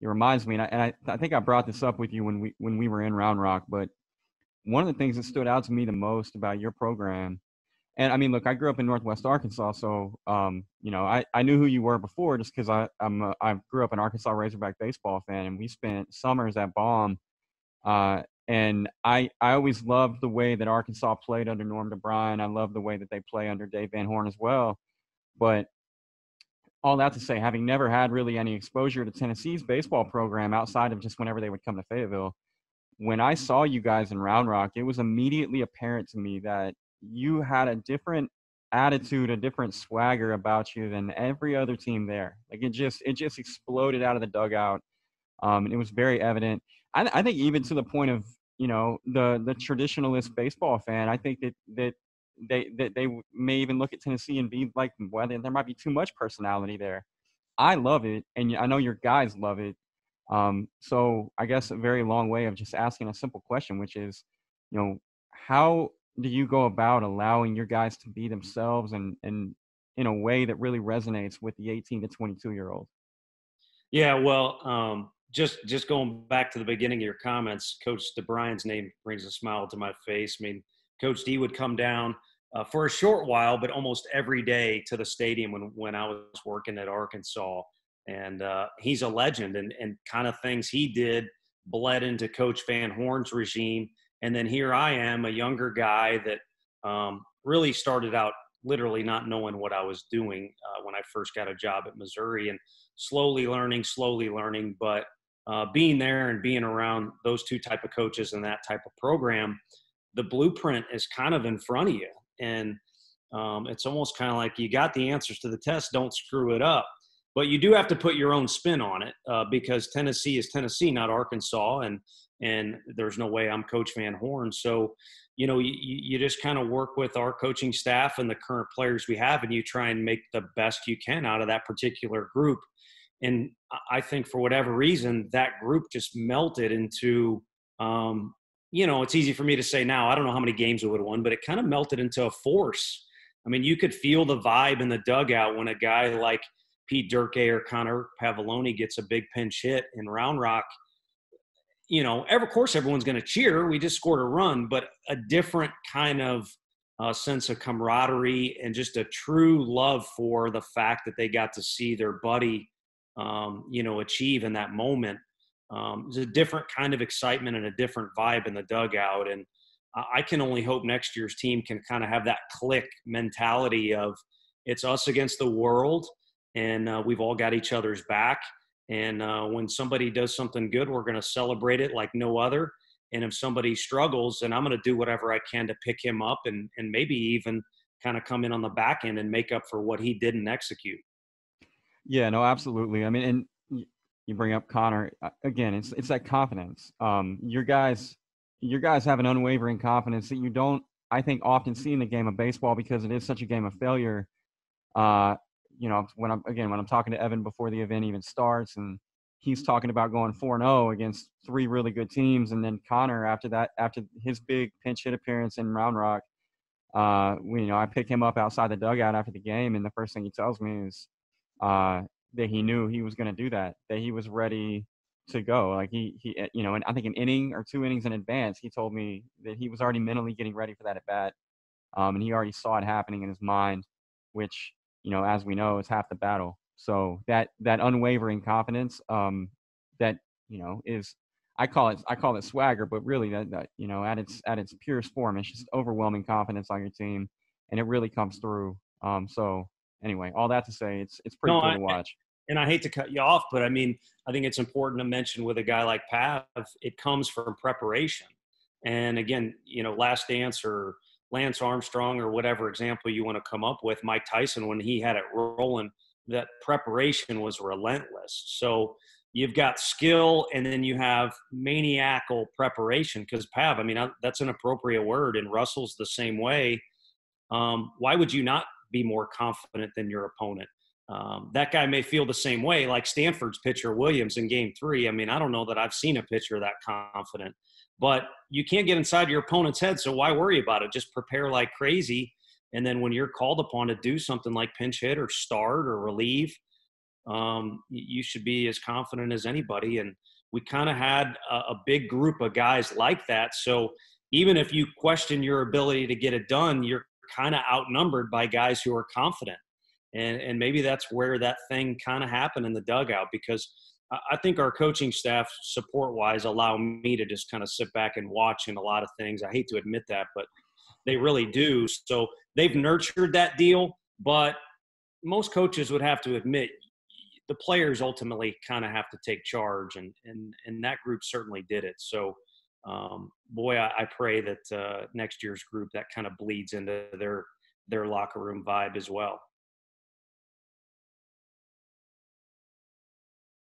it reminds me, and I, and I, I think I brought this up with you when we when we were in Round Rock, but one of the things that stood out to me the most about your program, and I mean, look, I grew up in Northwest Arkansas, so um, you know, I, I knew who you were before just because I I'm a, I grew up an Arkansas Razorback baseball fan, and we spent summers at Baum, uh, and I I always loved the way that Arkansas played under Norm DeBriyn. I love the way that they play under Dave Van Horn as well, but all that to say, having never had really any exposure to Tennessee's baseball program outside of just whenever they would come to Fayetteville, when I saw you guys in Round Rock, it was immediately apparent to me that you had a different attitude, a different swagger about you than every other team there. Like it just it just exploded out of the dugout, um, and it was very evident. I, I think even to the point of you know the the traditionalist baseball fan, I think that that they that they may even look at Tennessee and be like, well, there might be too much personality there. I love it, and I know your guys love it. Um, so I guess a very long way of just asking a simple question, which is, you know, how do you go about allowing your guys to be themselves and and in a way that really resonates with the 18 to 22 year old? Yeah, well, um, just just going back to the beginning of your comments, Coach DeBriyn's name brings a smile to my face. I mean, Coach D would come down uh, for a short while, but almost every day to the stadium when when I was working at Arkansas. And uh, he's a legend and, and kind of things he did bled into coach van horn's regime. And then here i am a younger guy that um, really started out literally not knowing what i was doing uh, when i first got a job at missouri and slowly learning slowly learning. But uh, being there and being around those two type of coaches and that type of program the blueprint is kind of in front of you and um, it's almost kind of like you got the answers to the test don't screw it up but you do have to put your own spin on it uh, because Tennessee is Tennessee, not Arkansas, and and there's no way I'm Coach Van Horn. So, you know, you, you just kind of work with our coaching staff and the current players we have, and you try and make the best you can out of that particular group. And I think for whatever reason, that group just melted into, um, you know, it's easy for me to say now. I don't know how many games we would have won, but it kind of melted into a force. I mean, you could feel the vibe in the dugout when a guy like Pete Derkay or Connor Pavolony gets a big pinch hit in Round Rock, you know, of course everyone's going to cheer. We just scored a run, but a different kind of uh, sense of camaraderie and just a true love for the fact that they got to see their buddy, um, you know, achieve in that moment. Um, it's a different kind of excitement and a different vibe in the dugout. And I can only hope next year's team can kind of have that click mentality of it's us against the world and uh, we've all got each other's back. And uh, when somebody does something good, we're going to celebrate it like no other. And if somebody struggles, then I'm going to do whatever I can to pick him up and, and maybe even kind of come in on the back end and make up for what he didn't execute. Yeah, no, absolutely. I mean, and you bring up Connor uh, again. It's it's that confidence. Um, your guys, your guys have an unwavering confidence that you don't, I think, often see in the game of baseball because it is such a game of failure. Uh, you know, when I'm again when I'm talking to Evan before the event even starts, and he's talking about going four and zero oh against three really good teams, and then Connor after that after his big pinch hit appearance in Round Rock, uh, we, you know, I pick him up outside the dugout after the game, and the first thing he tells me is uh, that he knew he was going to do that, that he was ready to go. Like he, he, you know, and I think an inning or two innings in advance, he told me that he was already mentally getting ready for that at bat, um, and he already saw it happening in his mind, which you know, as we know, is half the battle. So that that unwavering confidence, um, that you know, is I call it I call it swagger, but really that, that you know, at its at its purest form, it's just overwhelming confidence on your team, and it really comes through. Um, so anyway, all that to say, it's it's pretty no, cool I, to watch. And I hate to cut you off, but I mean, I think it's important to mention with a guy like Pav, it comes from preparation. And again, you know, last dance or Lance Armstrong or whatever example you want to come up with, Mike Tyson, when he had it rolling, that preparation was relentless. So you've got skill and then you have maniacal preparation because Pav, I mean, that's an appropriate word. And Russell's the same way. Um, why would you not be more confident than your opponent? Um, that guy may feel the same way, like Stanford's pitcher Williams in game three. I mean, I don't know that I've seen a pitcher that confident but you can't get inside your opponent's head. So why worry about it? Just prepare like crazy. And then when you're called upon to do something like pinch hit or start or relieve, um, you should be as confident as anybody. And we kind of had a, a big group of guys like that. So even if you question your ability to get it done, you're kind of outnumbered by guys who are confident. And, and maybe that's where that thing kind of happened in the dugout because I think our coaching staff, support wise, allow me to just kind of sit back and watch in a lot of things. I hate to admit that, but they really do. So they've nurtured that deal. But most coaches would have to admit the players ultimately kind of have to take charge, and and and that group certainly did it. So, um, boy, I, I, pray that uh, next year's group that kind of bleeds into their their locker room vibe as well.